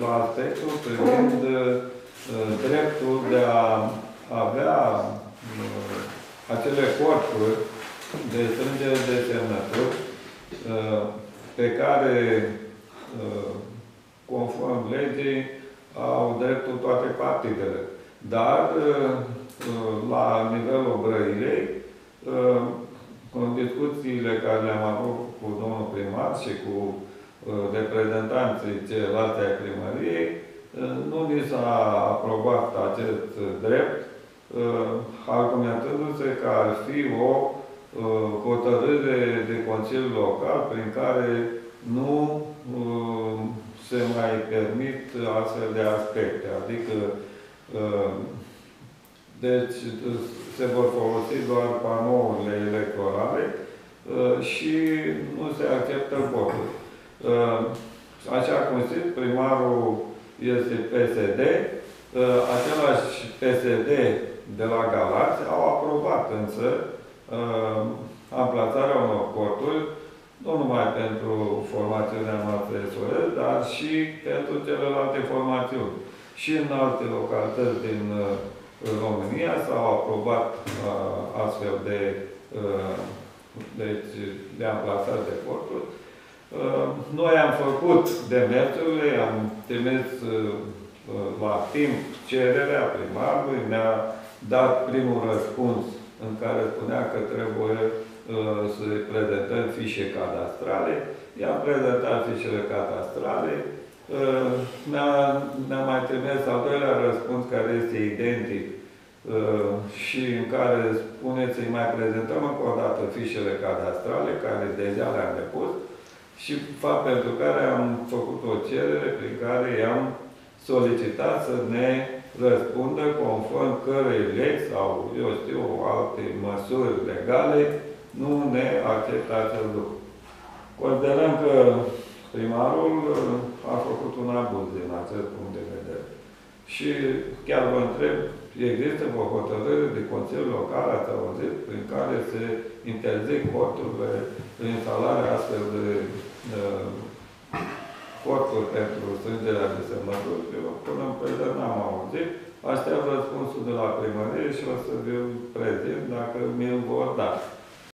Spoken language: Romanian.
la aspectul privind uh, dreptul de a avea uh, acele corpuri de strângere de semnături uh, pe care, uh, conform legii, au dreptul toate partidele. Dar, uh, uh, la nivelul Brăilei, uh, în discuțiile care le-am avut cu domnul primar și cu uh, reprezentanții celelalte ai primăriei, uh, nu ni s-a aprobat acest drept, uh, argumentându-se că ar fi o uh, hotărâre de Consiliu Local prin care nu uh, se mai permit astfel de aspecte. Adică, uh, deci, se vor folosi doar panourile electorale uh, și nu se acceptă votul. Uh, Așa cum știți, primarul este PSD, uh, același PSD de la Galați au aprobat însă uh, amplasarea unor corturi, nu numai pentru formațiunea noastră SOS, dar și pentru celelalte formațiuni. Și în alte localități din uh, România s-au aprobat uh, astfel de, uh, deci, de amplasări de corturi. Uh, Noi am făcut demersurile, am trimis uh, uh, la timp cererea primarului, ne-a dat primul răspuns în care spunea că trebuie uh, să prezentăm fișe cadastrale. I-am prezentat fișele cadastrale. Uh, Ne-a ne mai trimis al doilea răspuns care este identic uh, și în care spuneți să-i mai prezentăm încă o dată fișele cadastrale care deja le-am depus și fapt pentru care am făcut o cerere prin care i-am solicitat să ne răspundă conform cărei legi sau, eu știu, alte măsuri legale, nu ne acceptă acest lucru. Considerăm că primarul uh, a făcut un abuz din acest punct de vedere. Și chiar vă întreb, există o hotărâre de Consiliul Local, ați auzit, prin care se interzic corturile prin instalarea astfel de uh, corturi pentru strângerea de semnături. Eu până în prezent n-am auzit. Aștept răspunsul de la primărie și o să vi prezint dacă mi-l vor da.